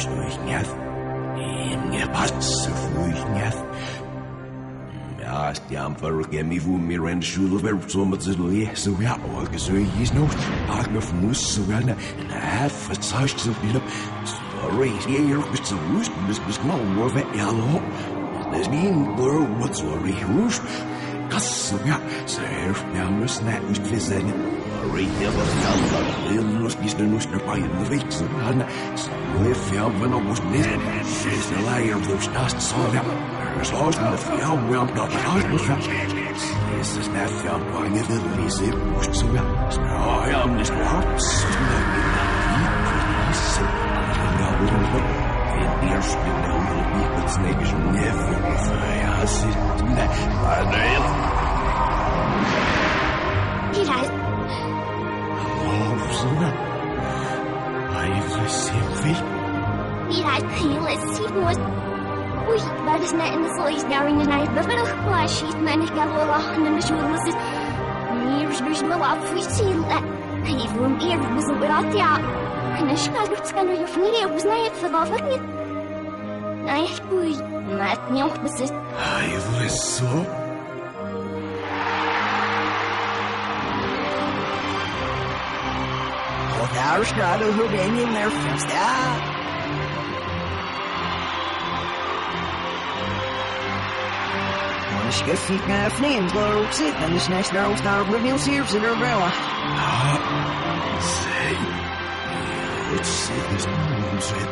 Snúignað Inge passfúignað Ja, stiam for gemi fu mi ren shulu ver so mat zit li so ja o ge so is no ag me mus so ja na half versagt so bil sorry je je bist so wust bist bist no wo vet ja lo des min bur what sorry rush kas so ja sehr ja mus na nicht wir sagen sorry ja was ja la nus bis na nus na bei na vet so ja na so we fia when I was net she's the layer of those dust so ja Zoals de vrouw wel dat uitbeschermt. Is es net van wanneer de lise moest zo wel. Ja, ja, is hart. Het eerste deel niet het snakes never. Ja, zit ne. Maar nee. Helaas, was... Ui, waar is mij in de slees daar in de night? Dat ben ik klaar, schiet mij niet gauw wel en dan is je lustig. Meer is dus wel af, wie zie je Even om eer, was het weer af, ja. En als je gaat, kan je van hier, was mij het verwacht niet. Nee, ui, maar het niet ook bezit. Hij was zo... Well, now we're starting hook in there first. Ah! Och ska fika flames går upp sitt men det snäcks där och där blir mil sirps i der bra. Let's see this moon say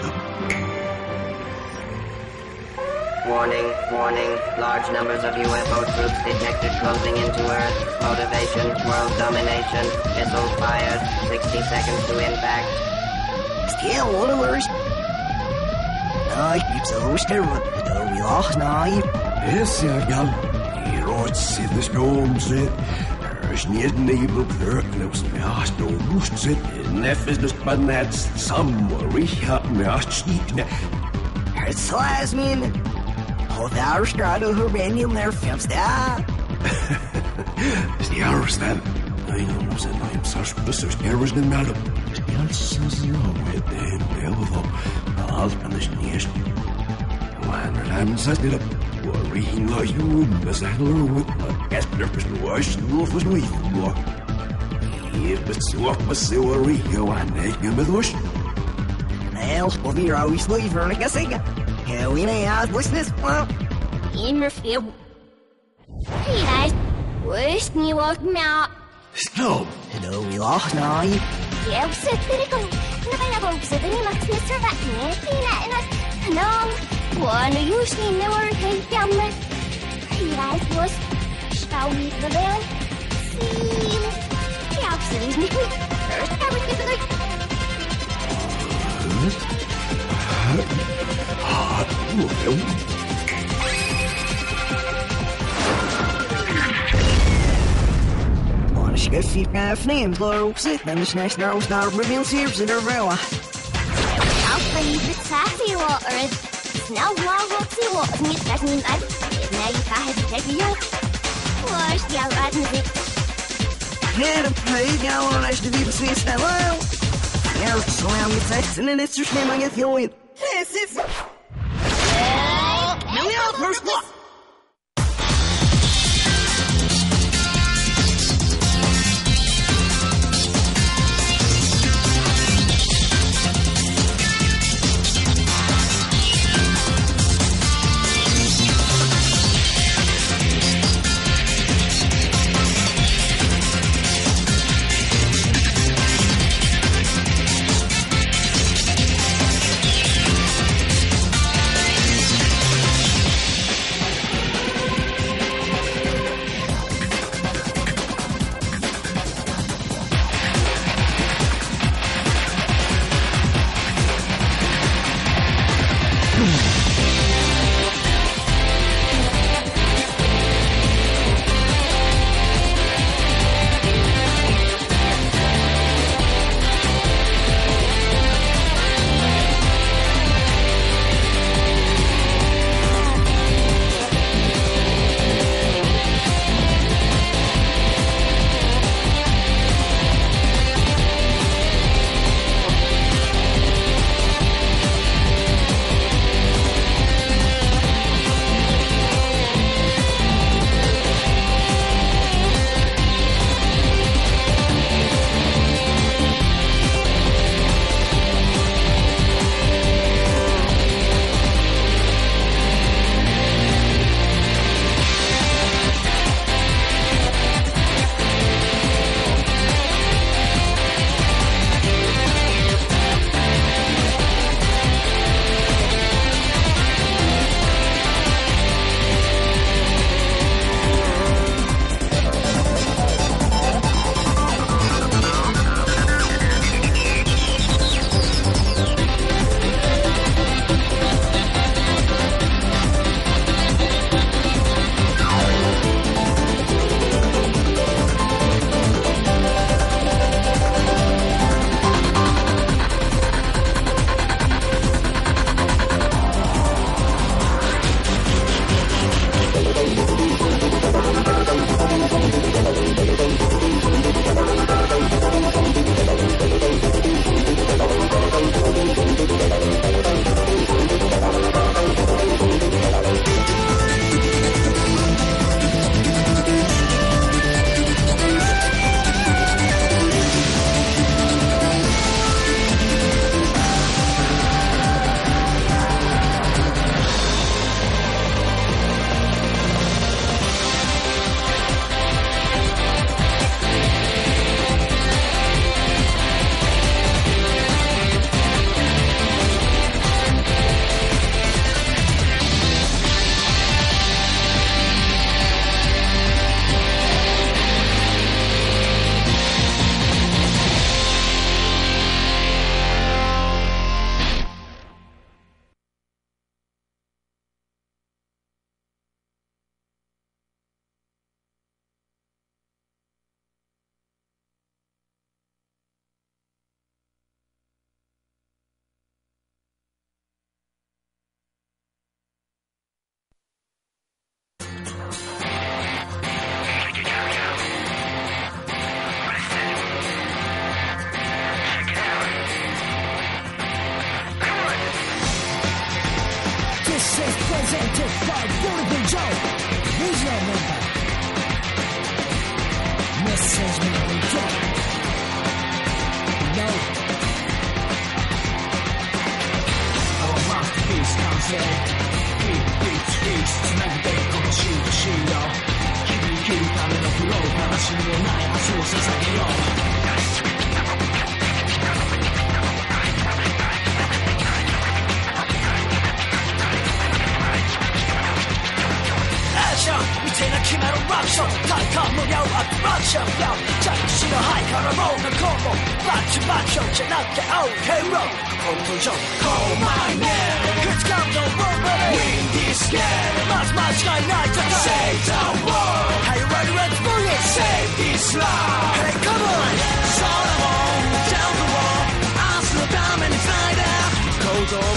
Warning, warning. Large numbers of UFO troops detected closing into Earth. Motivation, world domination. Missiles fired. 60 seconds to impact. Still orders. Nej, så husker du. Då vi lach nej. Yes, ja, gal. Hier ooit zit de storm zit. Er is niet een nebel plurkloos. Ja, storm moest zit. Nef is dus maar net somewhere. Ik heb me als niet. Het slaas min. Och där ska du hur den in där finns det. Stjärns den. Nej, nu måste jag hem så sprussar stjärns den med dem. Så med dem. Det var då. Allt kan det snäst. When I'm says det var rin la ju med så här och Kasper på slås nu för nu. Hier besuch med så ri och han är med oss. Nej, och vi är always leave like I say. Yeah, we may have what's this? Well, Immer veel. Helaas, wist niet wat meer. Stop. då vi lach nej. Jag sätter igång. När jag var också den ena knussar vattnet i nätterna. Kanon. Och nu just nu när we're helt gamla. Helaas was. Ska vi för väl? Sil. Jag ser inte skit. Först ska vi till det. Man ska fika flames går upp sitt men det snäcks där och där blir mil sirps i der bra. Allt i det sassy water. Snäll vad see what mitt där min där. När jag kan ha det ju. Först jag rädd med Get a play galon as to fight. よジャックしのハイからローなコンボバッチバッションじゃなくて OK ローコントロール Call my name 口感のボンバレ Win this game まず間違いない戦い Save the world Hey ready let's bring it Save this life Hey come on それも Down the wall 明日のために繋いで言葉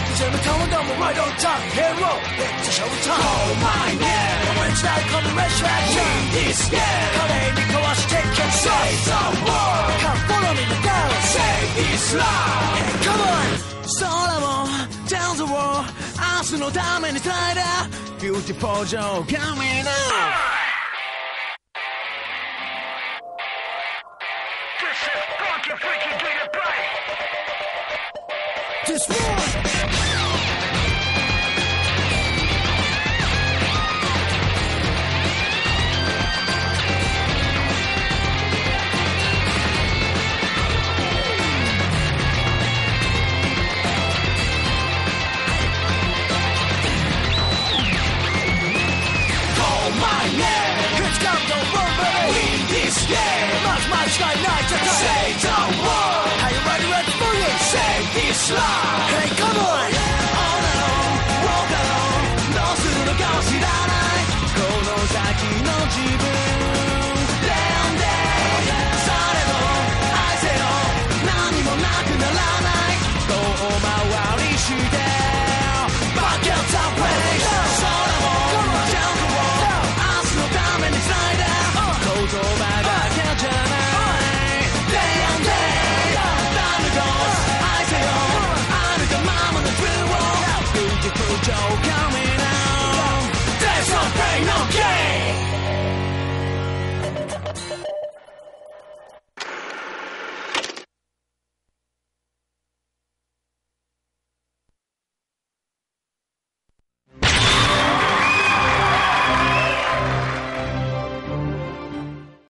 我们 right my yeah，我们期待看的 red track。We is yeah，靠内你靠我是 take and say some more，看 follow 你的 down。Say come down the wall，明日のために耐えた Viewtiful Joe coming out。This is funky, freaky, get it right. This war. Much, much like night to Save the world. Are you ready, ready for it? Save this life. Hey, come on. All alone, walk alone. どうするのかを知らない。この先の自分。